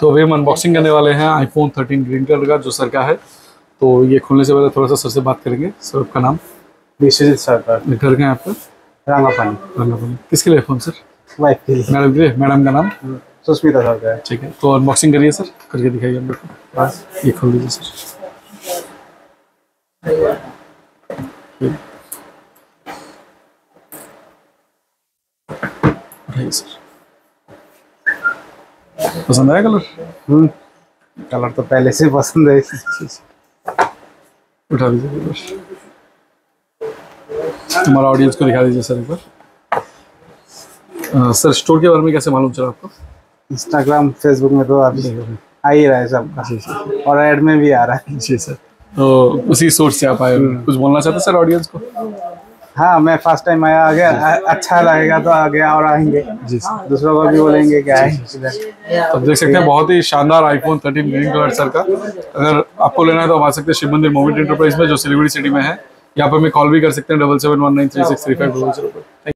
तो अभी हम अनबॉक्सिंग करने वाले हैं आईफोन 13 ग्रीन कलर का जो सर का है। तो ये खोलने से पहले थोड़ा सा सर से बात करेंगे। सर आपका नाम? विश्वजीत सरकार घर का है आपका? रंगापानी। रंगापल्ली किसके लिए फ़ोन सर वाइफ के लिए। मैडम के लिए? मैडम का नाम? सुष्मिता सरकार ठीक है। तो अनबॉक्सिंग करिए सर करके दिखाइए हम लोग। को बस। ये खोल दीजिए सर सर पसंद आया कलर? हम्म। कलर तो पहले से पसंद है। उठा दीजिए कलर हमारा ऑडियंस को दिखा दीजिए सर एक बार। सर स्टोर के बारे में कैसे मालूम चला आपको? इंस्टाग्राम फेसबुक में तो आप आ ही रहा है सबका। और ऐड में भी आ रहा है। जी सर। तो उसी सोर्स से आप आए कुछ बोलना चाहते हैं सर ऑडियंस को? हाँ मैं फ़र्स्ट टाइम आया आ गया अच्छा लगेगा तो आ गया और आएँगे। जी दूसरों को भी बोलेंगे क्या है तो देख सकते हैं बहुत ही शानदार आईफोन 13 ग्रीन कलर सर का। अगर आपको लेना है तो आप आ सकते हैं शिव मंदिर मोमेंट इंटरप्राइज में जो सिलीगुड़ी सिटी में है। यहाँ पर मैं कॉल भी कर सकते हैं double seven one nine three six three five double zero पर।